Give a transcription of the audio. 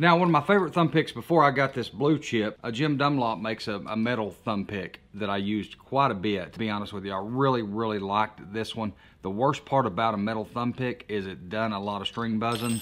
Now, one of my favorite thumb picks before I got this blue chip, a Jim Dunlop makes a, a, metal thumb pick that I used quite a bit. To be honest with you, I really, really liked this one. The worst part about a metal thumb pick is it done a lot of string buzzing.